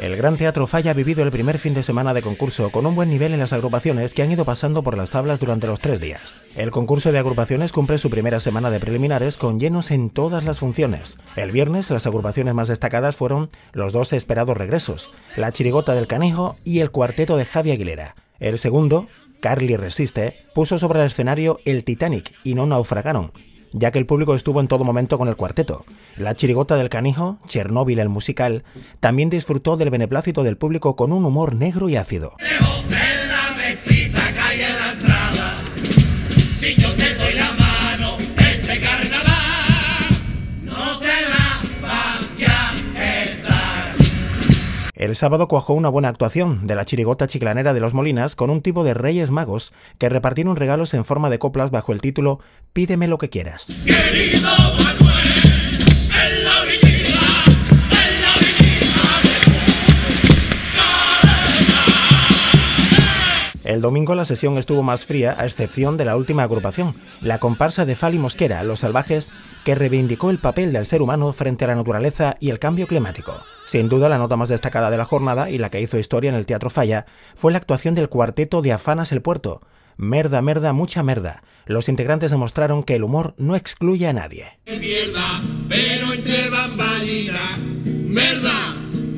El Gran Teatro Falla ha vivido el primer fin de semana de concurso con un buen nivel en las agrupaciones que han ido pasando por las tablas durante los tres días. El concurso de agrupaciones cumple su primera semana de preliminares con llenos en todas las funciones. El viernes las agrupaciones más destacadas fueron los dos esperados regresos, la chirigota del Canejo y el cuarteto de Javi Aguilera. El segundo, Carly Resiste, puso sobre el escenario el Titanic y no naufragaron, ya que el público estuvo en todo momento con el cuarteto. La chirigota del canijo, Chernóbil el musical, también disfrutó del beneplácito del público con un humor negro y ácido. El sábado cuajó una buena actuación de la chirigota chiclanera de los Molinas con un tipo de Reyes Magos que repartieron regalos en forma de coplas bajo el título Pídeme lo que quieras. El domingo la sesión estuvo más fría, a excepción de la última agrupación, la comparsa de Fali Mosquera, Los Salvajes, que reivindicó el papel del ser humano frente a la naturaleza y el cambio climático. Sin duda, la nota más destacada de la jornada y la que hizo historia en el Teatro Falla fue la actuación del cuarteto de Afanas el Puerto. Merda, merda, mucha merda. Los integrantes demostraron que el humor no excluye a nadie. pero entre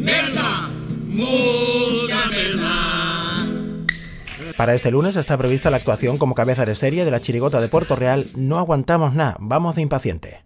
merda, mucha merda. Para este lunes está prevista la actuación como cabeza de serie de la chirigota de Puerto Real. No aguantamos nada, vamos de impaciente.